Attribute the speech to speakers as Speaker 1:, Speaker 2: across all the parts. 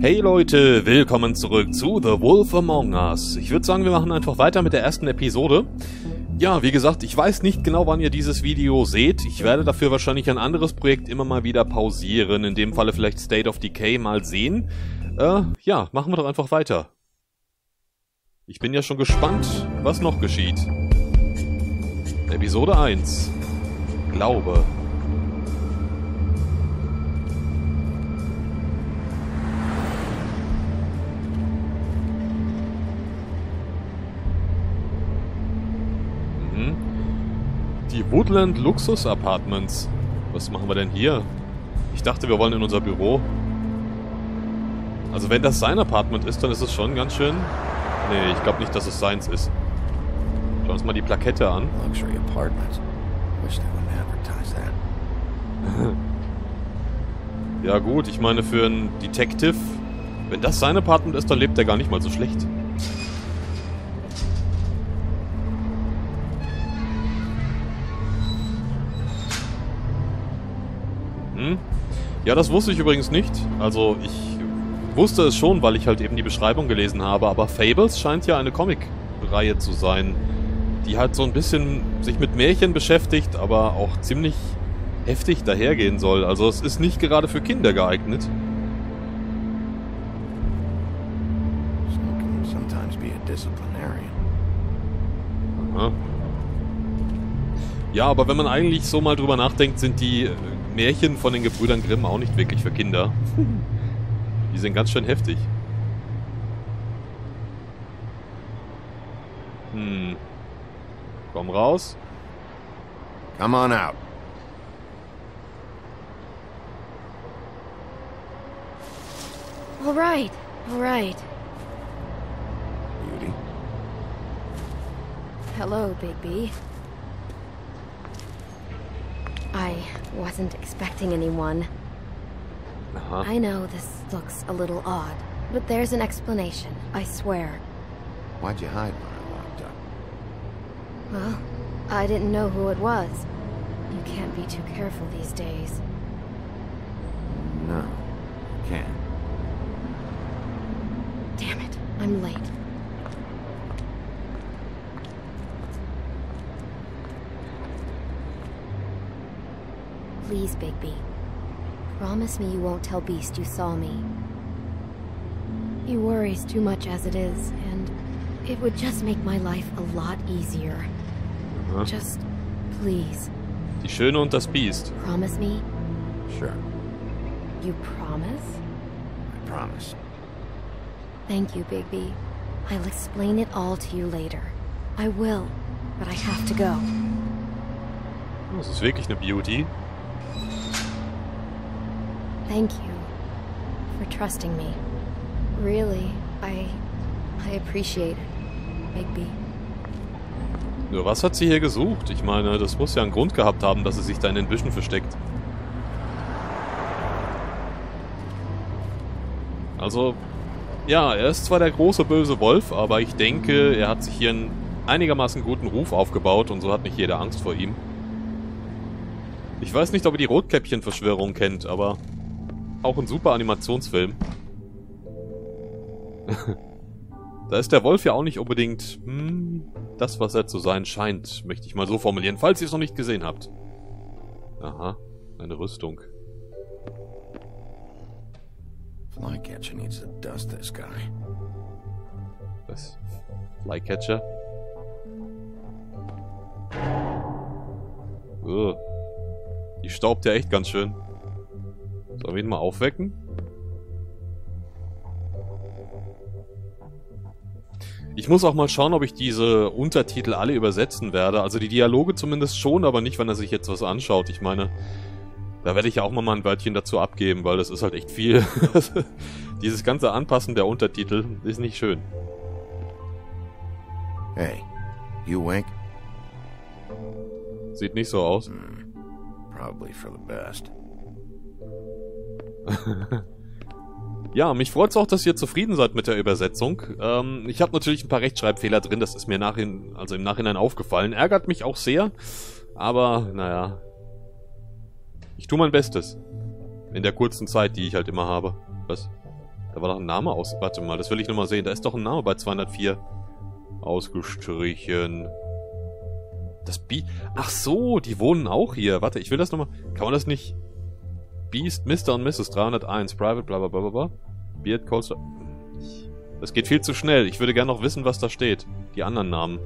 Speaker 1: Hey Leute, willkommen zurück zu The Wolf Among Us. Ich würde sagen, wir machen einfach weiter mit der ersten Episode. Ja, wie gesagt, ich weiß nicht genau, wann ihr dieses Video seht. Ich werde dafür wahrscheinlich ein anderes Projekt immer mal wieder pausieren. In dem Falle vielleicht State of Decay mal sehen. Äh, ja, machen wir doch einfach weiter. Ich bin ja schon gespannt, was noch geschieht. Episode 1. Glaube. Die Woodland Luxus Apartments. Was machen wir denn hier? Ich dachte, wir wollen in unser Büro. Also wenn das sein Apartment ist, dann ist es schon ganz schön... Nee, ich glaube nicht, dass es seins ist. Schauen wir uns mal die Plakette an.
Speaker 2: Luxury apartments. Wish they wouldn't advertise that.
Speaker 1: Ja gut, ich meine für einen Detective, wenn das sein Apartment ist, dann lebt er gar nicht mal so schlecht. Ja, das wusste ich übrigens nicht. Also ich wusste es schon, weil ich halt eben die Beschreibung gelesen habe, aber Fables scheint ja eine Comic-Reihe zu sein, die halt so ein bisschen sich mit Märchen beschäftigt, aber auch ziemlich heftig dahergehen soll. Also es ist nicht gerade für Kinder geeignet. Aha. Ja, aber wenn man eigentlich so mal drüber nachdenkt, sind die Märchen von den Gebrüdern Grimm auch nicht wirklich für Kinder. Die sind ganz schön heftig. Hm. Komm raus.
Speaker 2: Come on out.
Speaker 3: All right, all right.
Speaker 2: Beauty.
Speaker 3: Hello, Bigby. I wasn't expecting anyone.
Speaker 1: Aha.
Speaker 3: I know this looks a little odd, but there's an explanation, I swear.
Speaker 2: Why'd you hide when I walked up?
Speaker 3: Well, I didn't know who it was. You can't be too careful these days.
Speaker 2: No, you can't.
Speaker 3: Damn it, I'm late. Please, Bigby. Promise me you won't tell Beast you saw me. He worries too much as it is, and it would just make my life a lot easier.
Speaker 1: Aha.
Speaker 3: Just please,
Speaker 1: Die Schöne und das Biest.
Speaker 3: promise me.
Speaker 2: Sure,
Speaker 3: You promise?
Speaker 2: I promise.
Speaker 3: Thank you, Bigby. I'll explain it all to you later. I will, but I have to go.
Speaker 1: Oh, das ist wirklich eine Beauty.
Speaker 3: Thank you for trusting me. Really, I I appreciate it, Bigby.
Speaker 1: Nur was hat sie hier gesucht? Ich meine, das muss ja einen Grund gehabt haben, dass sie sich da in den Büschen versteckt. Also, ja, er ist zwar der große böse Wolf, aber ich denke, er hat sich hier einen einigermaßen guten Ruf aufgebaut und so hat nicht jeder Angst vor ihm. Ich weiß nicht, ob ihr die Rotkäppchen-Verschwörung kennt, aber auch ein super Animationsfilm. Da ist der Wolf ja auch nicht unbedingt hm, das, was er zu sein scheint, möchte ich mal so formulieren, falls ihr es noch nicht gesehen habt. Aha, eine Rüstung.
Speaker 2: Flycatcher needs to dust this guy.
Speaker 1: Was? Flycatcher? Ugh. Die staubt ja echt ganz schön. Sollen wir ihn mal aufwecken? Ich muss auch mal schauen, ob ich diese Untertitel alle übersetzen werde. Also die Dialoge zumindest schon, aber nicht, wenn er sich jetzt was anschaut. Ich meine, da werde ich ja auch mal ein Wörtchen dazu abgeben, weil das ist halt echt viel. Dieses ganze Anpassen der Untertitel ist nicht schön.
Speaker 2: Hey, you wink?
Speaker 1: Sieht nicht so aus.
Speaker 2: Probably for the best.
Speaker 1: Ja, mich freut's auch, dass ihr zufrieden seid mit der Übersetzung. Ähm, ich habe natürlich ein paar Rechtschreibfehler drin, das ist mir nachhin, also im Nachhinein aufgefallen. Ärgert mich auch sehr, aber naja. Ich tue mein Bestes. In der kurzen Zeit, die ich halt immer habe. Was? Da war doch ein Name aus... Warte mal, das will ich nochmal sehen. Da ist doch ein Name bei 204. Ausgestrichen. Das Bi... Ach so, die wohnen auch hier. Warte, ich will das nochmal... Kann man das nicht... Beast, Mr. und Mrs. 301, Private, bla bla bla bla. Beard, Coaster... Das geht viel zu schnell. Ich würde gerne noch wissen, was da steht. Die anderen Namen.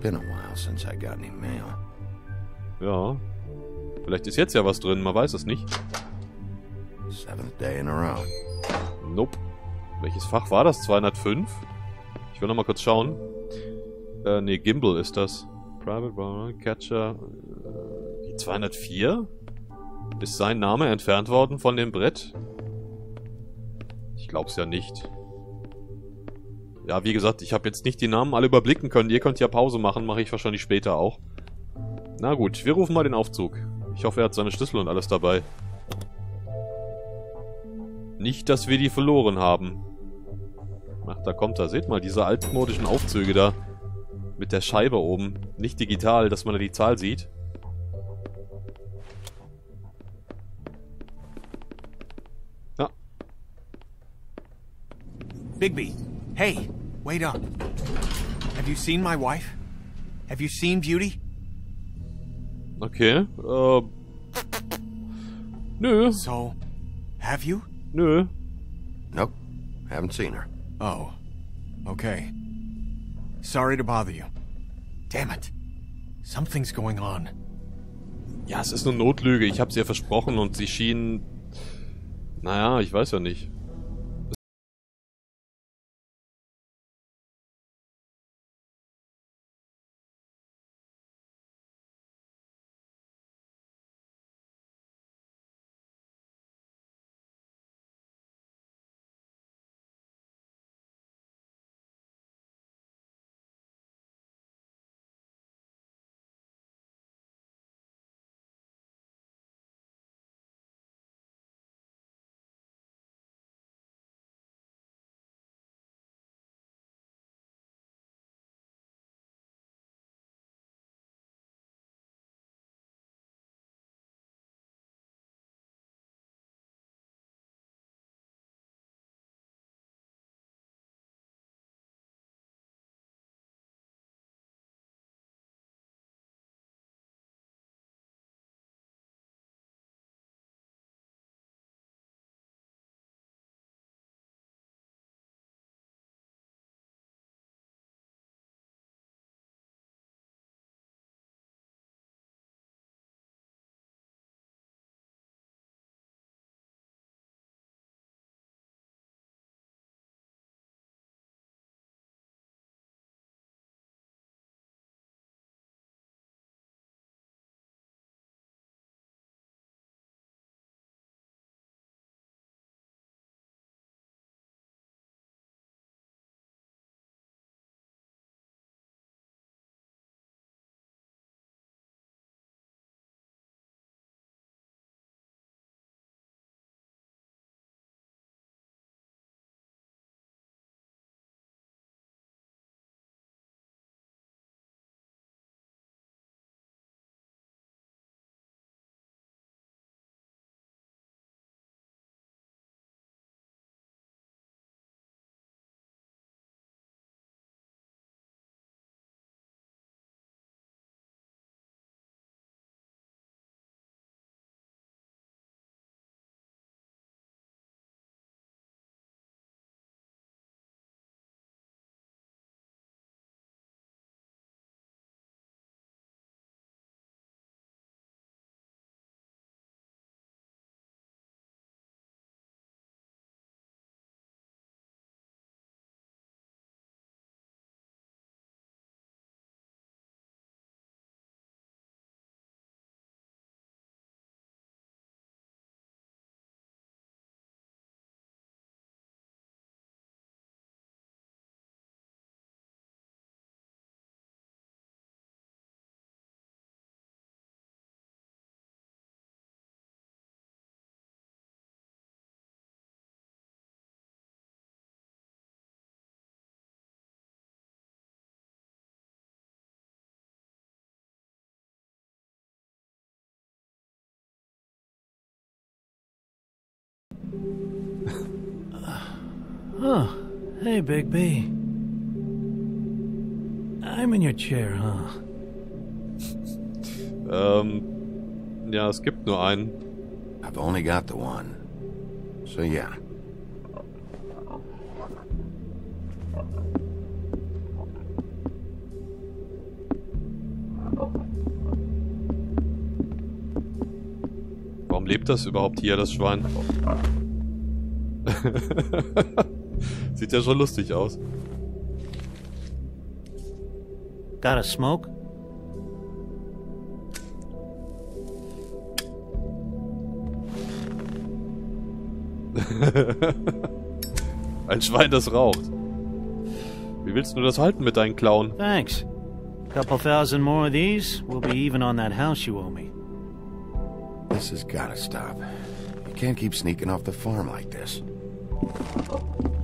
Speaker 2: Been a while since I got any mail.
Speaker 1: Ja. Vielleicht ist jetzt ja was drin, man weiß es nicht.
Speaker 2: Seventh day in a row.
Speaker 1: Nope. Welches Fach war das? 205? Ich will nochmal kurz schauen. Äh, nee, Gimbal ist das. Private Catcher. Äh, die 204? Ist sein Name entfernt worden von dem Brett? Ich glaub's ja nicht. Ja, wie gesagt, ich habe jetzt nicht die Namen alle überblicken können. Ihr könnt ja Pause machen, mache ich wahrscheinlich später auch. Na gut, wir rufen mal den Aufzug. Ich hoffe, er hat seine Schlüssel und alles dabei. Nicht, dass wir die verloren haben. Ach, da kommt er. Seht mal, diese altmodischen Aufzüge da. Mit der Scheibe oben. Nicht digital, dass man da die Zahl sieht.
Speaker 4: Bigby, hey, wait up. Have you seen my wife? Have you seen Beauty?
Speaker 1: Okay. Äh. Nö.
Speaker 4: So, have you?
Speaker 1: Nö.
Speaker 2: Nope. Haven't seen her.
Speaker 4: Oh, okay. Sorry to bother you. Damn it. Something's going on.
Speaker 1: Ja, es ist eine Notlüge. Ich hab's ihr versprochen und sie schien... Naja, ich weiß ja nicht.
Speaker 5: oh, hey, Big B. I'm in your chair, huh?
Speaker 1: ähm, ja, es gibt nur einen.
Speaker 2: I've only got the one. So yeah.
Speaker 1: Warum lebt das überhaupt hier, das Schwein? Sieht ja schon lustig aus.
Speaker 5: Got a smoke?
Speaker 1: Ein Schwein, das raucht. Wie willst du das halten mit deinen Klauen?
Speaker 5: Thanks. Couple thousand more of these, we'll be even on that house you owe me.
Speaker 2: This has gotta stop. You can't keep sneaking off the farm like this.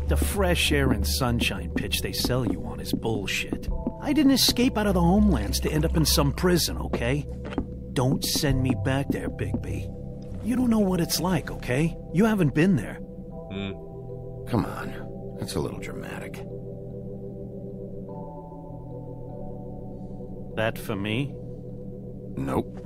Speaker 5: The fresh air and sunshine pitch they sell you on is bullshit. I didn't escape out of the homelands to end up in some prison, okay? Don't send me back there, Bigby. You don't know what it's like, okay? You haven't been there. Hmm.
Speaker 2: Come on. That's a little dramatic.
Speaker 5: That for me?
Speaker 2: Nope.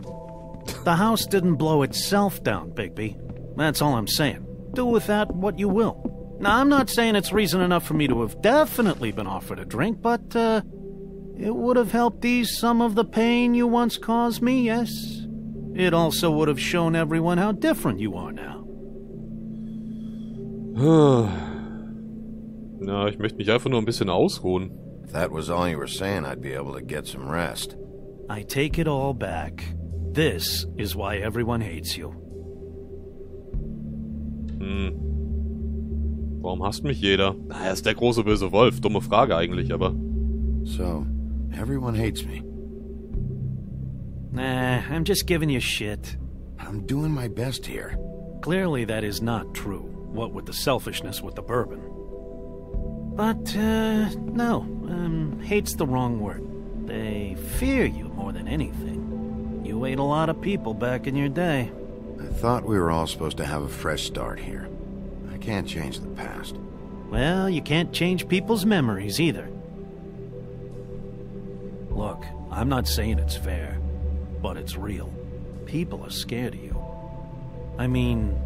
Speaker 5: The house didn't blow itself down, Bigby. That's all I'm saying. Do with that what you will. Now, I'm not saying it's reason enough for me to have definitely been offered a drink, but, uh, it would have helped ease some of the pain you once caused me, yes? It also would have shown everyone how different you are now.
Speaker 1: Na, ich möchte mich einfach nur ein bisschen ausruhen.
Speaker 2: If that was all you were saying, I'd be able to get some rest.
Speaker 5: I take it all back. This is why everyone hates you.
Speaker 1: Hm. Warum hasst mich jeder? Na, er ist der große böse Wolf. Dumme Frage eigentlich, aber...
Speaker 2: So, everyone hates me.
Speaker 5: Nah, I'm just giving you shit.
Speaker 2: I'm doing my best here.
Speaker 5: Clearly, that is not true. What with the selfishness with the bourbon. But, uh, no, um, hate's the wrong word. They fear you more than anything. You ate a lot of people back in your day.
Speaker 2: I thought we were all supposed to have a fresh start here. I can't change the past.
Speaker 5: Well, you can't change people's memories either. Look, I'm not saying it's fair, but it's real. People are scared of you. I mean,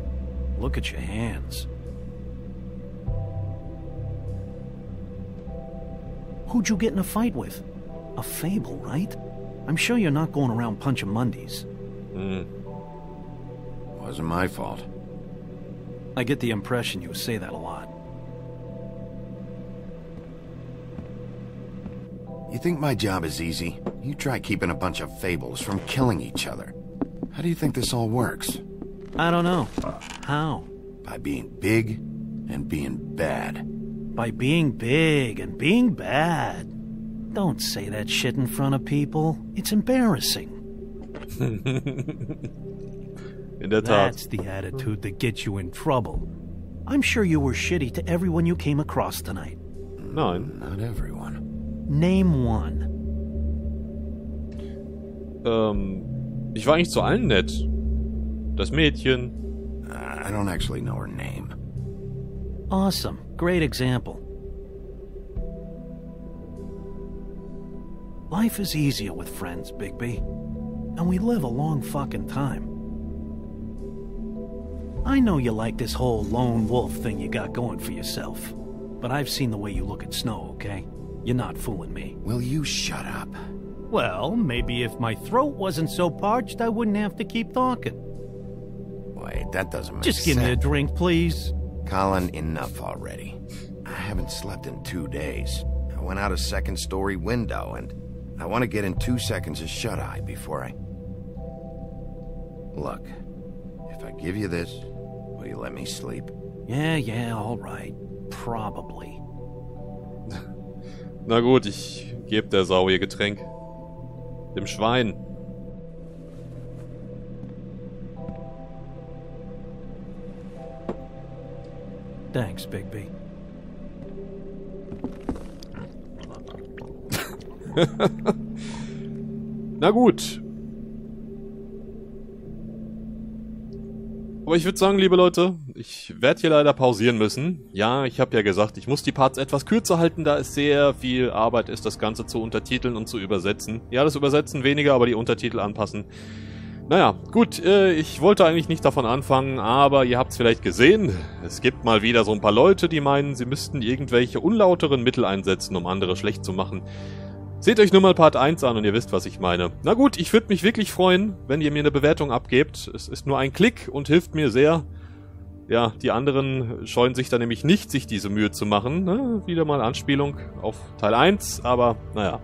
Speaker 5: look at your hands. Who'd you get in a fight with? A fable, right? I'm sure you're not going around punching Mondays.
Speaker 1: Hm.
Speaker 2: Wasn't my fault.
Speaker 5: I get the impression you say that a lot.
Speaker 2: You think my job is easy? You try keeping a bunch of fables from killing each other. How do you think this all works?
Speaker 5: I don't know. How?
Speaker 2: By being big and being bad.
Speaker 5: By being big and being bad. Don't say that shit in front of people. It's embarrassing.
Speaker 1: In der Tat.
Speaker 5: That's the attitude that gets you in trouble. I'm sure you were shitty to everyone you came across tonight.
Speaker 1: Nein.
Speaker 2: Not everyone.
Speaker 5: Name one.
Speaker 1: Ähm, ich war eigentlich zu allen nett. Das Mädchen.
Speaker 2: I don't actually know her name.
Speaker 5: Awesome. Great example. Life is easier with friends, Bigby. And we live a long fucking time. I know you like this whole lone wolf thing you got going for yourself. But I've seen the way you look at Snow, okay? You're not fooling me.
Speaker 2: Will you shut up?
Speaker 5: Well, maybe if my throat wasn't so parched, I wouldn't have to keep talking.
Speaker 2: Wait, that doesn't make
Speaker 5: Just
Speaker 2: sense.
Speaker 5: give me a drink, please.
Speaker 2: Colin, enough already. I haven't slept in two days. I went out a second story window, and I want to get in two seconds of shut eye before I. Look, if I give you this, will you let me sleep?
Speaker 5: Yeah, yeah, all right. Probably.
Speaker 1: Na gut, ich geb der Sau ihr Getränk. Dem Schwein.
Speaker 5: Thanks, Bigby.
Speaker 1: Na gut. Aber ich würde sagen, liebe Leute, ich werde hier leider pausieren müssen. Ja, ich habe ja gesagt, ich muss die Parts etwas kürzer halten, da es sehr viel Arbeit ist, das Ganze zu untertiteln und zu übersetzen. Ja, das Übersetzen weniger, aber die Untertitel anpassen. Naja, gut, äh, ich wollte eigentlich nicht davon anfangen, aber ihr habt es vielleicht gesehen. Es gibt mal wieder so ein paar Leute, die meinen, sie müssten irgendwelche unlauteren Mittel einsetzen, um andere schlecht zu machen. Seht euch nur mal Part 1 an und ihr wisst, was ich meine. Na gut, ich würde mich wirklich freuen, wenn ihr mir eine Bewertung abgebt. Es ist nur ein Klick und hilft mir sehr. Ja, die anderen scheuen sich da nämlich nicht, sich diese Mühe zu machen. Ne? Wieder mal Anspielung auf Teil 1, aber naja.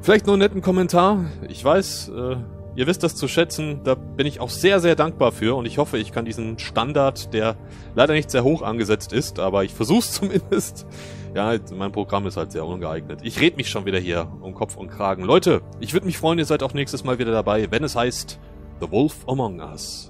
Speaker 1: Vielleicht nur einen netten Kommentar. Ich weiß, äh, ihr wisst das zu schätzen. Da bin ich auch sehr, sehr dankbar für und ich hoffe, ich kann diesen Standard, der leider nicht sehr hoch angesetzt ist, aber ich versuch's zumindest, ja, mein Programm ist halt sehr ungeeignet. Ich red mich schon wieder hier um Kopf und Kragen. Leute, ich würde mich freuen, ihr seid auch nächstes Mal wieder dabei, wenn es heißt The Wolf Among Us.